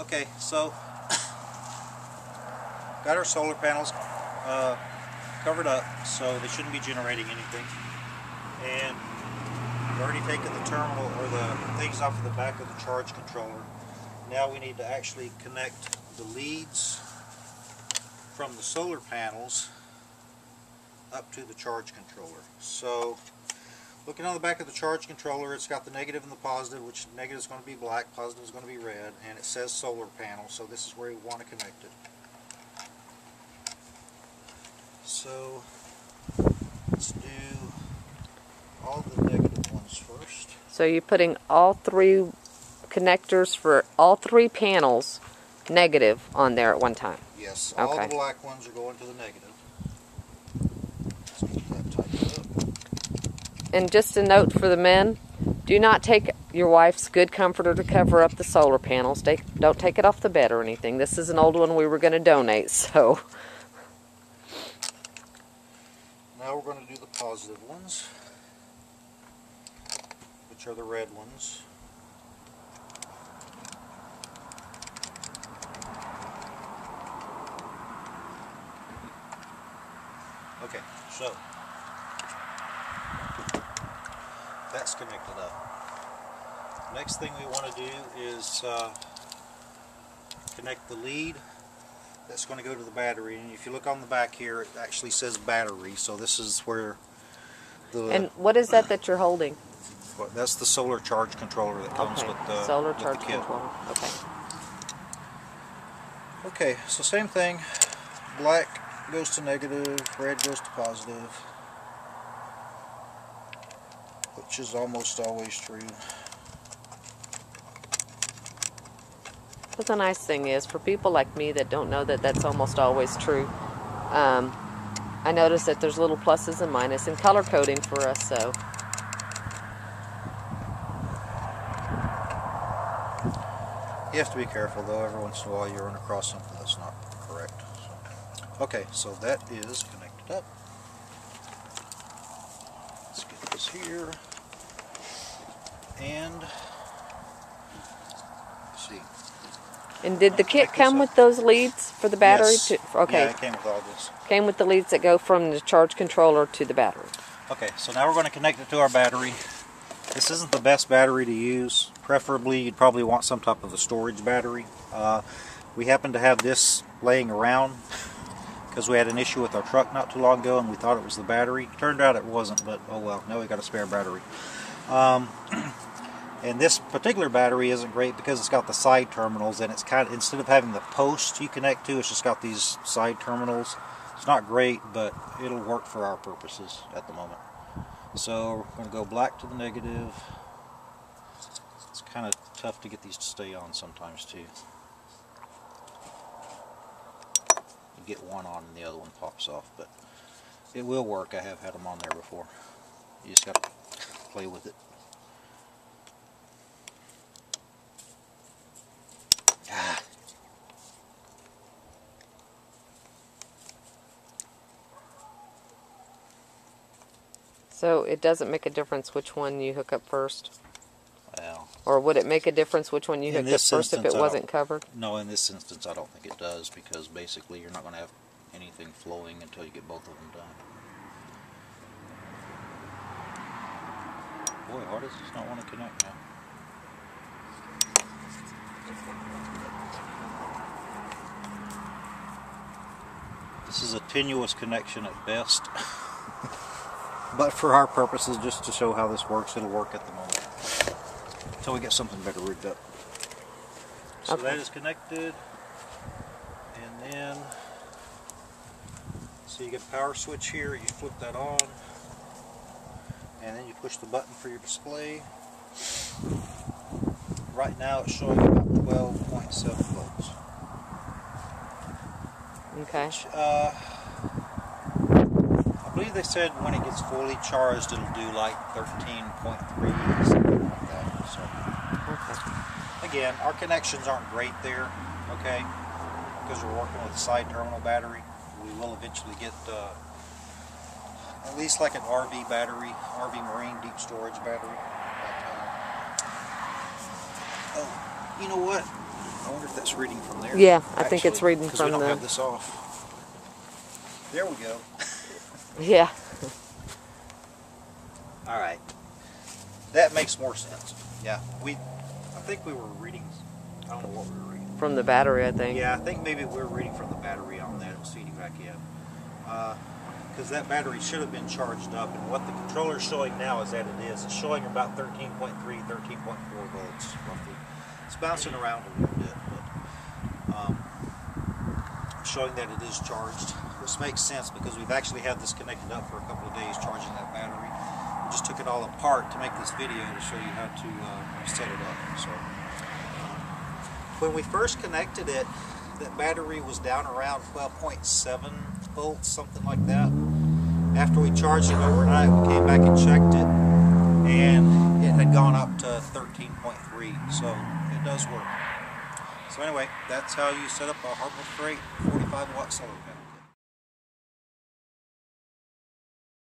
Okay, so got our solar panels uh, covered up so they shouldn't be generating anything. And we've already taken the terminal or the things off of the back of the charge controller. Now we need to actually connect the leads from the solar panels up to the charge controller. So looking on the back of the charge controller it's got the negative and the positive which negative is going to be black, positive is going to be red and it says solar panel so this is where we want to connect it. So let's do all the negative ones first. So you're putting all three connectors for all three panels negative on there at one time. Yes, all Okay. the black ones are going to the negative. Let's get that tightened up. And just a note for the men, do not take your wife's good comforter to cover up the solar panels. Don't take it off the bed or anything. This is an old one we were going to donate, so Now we're going to do the positive ones, which are the red ones. Okay, so that's connected up. Next thing we want to do is uh, connect the lead that's going to go to the battery and if you look on the back here it actually says battery so this is where the And what is that that you're holding? what- that's the solar charge controller that comes Okay, with the solar with the charge kit. controller. Okay. okay so same thing black goes to negative red goes to positive which is almost always true But the nice thing is, for people like me that don't know that that's almost always true, um, I notice that there's little pluses and minuses and color coding for us. So You have to be careful though. Every once in a while you run across something that's not correct. So. Okay, so that is connected up. Let's get this here. And see. And did the kit come with those leads for the battery? Yes. To, okay, Yeah, it came with all this. came with the leads that go from the charge controller to the battery. Okay, so now we're going to connect it to our battery. This isn't the best battery to use. Preferably, you'd probably want some type of a storage battery. Uh, we happen to have this laying around because we had an issue with our truck not too long ago and we thought it was the battery. Turned out it wasn't, but oh well, now we got a spare battery. Um, and this particular battery isn't great because it's got the side terminals and it's kind of, instead of having the post you connect to, it's just got these side terminals. It's not great, but it'll work for our purposes at the moment. So we're going to go black to the negative. It's kind of tough to get these to stay on sometimes too. You get one on and the other one pops off, but it will work. I have had them on there before. You just got to play with it. Ah. So it doesn't make a difference which one you hook up first, or would it make a difference which one you hooked up this first if it I wasn't covered? no, in this instance, I don't think it does because basically you're not going to have anything flowing until you get both of them done. Boy, why does this not want to connect now? This is a tenuous connection at best. but for our purposes, just to show how this works, it'll work at the moment. Until we get something better rigged up. So Okay. that is connected. And then, so you get a power switch here, you flip that on. And then you push the button for your display. Right now it's showing about 12.7 volts. Okay. Which, uh, I believe they said when it gets fully charged it'll do like 13.3, something like that. So. Again, our connections aren't great there, okay? Because we're working with a side terminal battery. We will eventually get uh, at least like an RV battery, RV marine deep storage battery. But, uh, oh, you know what? I wonder if that's reading from there. Yeah, I think it's Actually, reading from we don't the- have this off. There we go. Yeah. All right. That makes more sense. Yeah, we. I think we were reading. I don't know what we were reading. From the battery, I think. Yeah, I think maybe we were reading from the battery on that. It was feeding back in. Because that battery should have been charged up, and what the controller is showing now is that it is. It's showing about 13.3, 13.4 volts roughly. It's bouncing around a little bit, but um, showing that it is charged. This makes sense because we've actually had this connected up for a couple of days charging that battery. Just took it all apart to make this video to show you how to uh, set it up. So when we first connected it, that battery was down around 12.7 volts, something like that. After we charged it overnight, we came back and checked it, and it had gone up to 13.3. So it does work. So anyway, that's how you set up a Harbor Freight 45 watt solar panel.